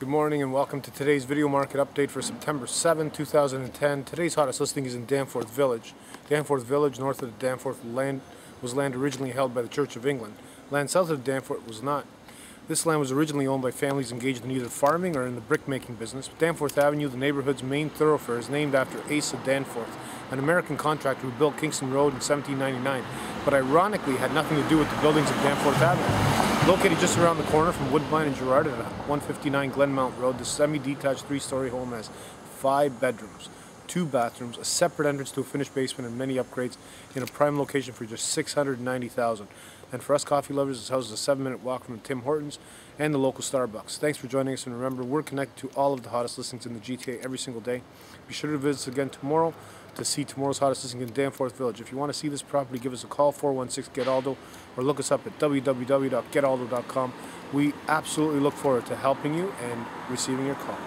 Good morning and welcome to today's video market update for September 7, 2010. Today's hottest listing is in Danforth Village. Danforth Village, north of the Danforth land, was land originally held by the Church of England. Land south of Danforth was not. This land was originally owned by families engaged in either farming or in the brickmaking business. Danforth Avenue, the neighborhood's main thoroughfare, is named after Asa Danforth, an American contractor who built Kingston Road in 1799, but ironically had nothing to do with the buildings of Danforth Avenue. Located just around the corner from Woodbine and Gerrard at 159 Glenmount Road, the semi-detached three-story home has five bedrooms, two bathrooms, a separate entrance to a finished basement, and many upgrades in a prime location for just 690000 And for us coffee lovers, this house is a seven-minute walk from Tim Hortons and the local Starbucks. Thanks for joining us, and remember, we're connected to all of the hottest listings in the GTA every single day. Be sure to visit us again tomorrow to see tomorrow's hottest listing in Danforth Village. If you want to see this property, give us a call, 416-GET-ALDO, or look us up at www.getaldo.com. We absolutely look forward to helping you and receiving your call.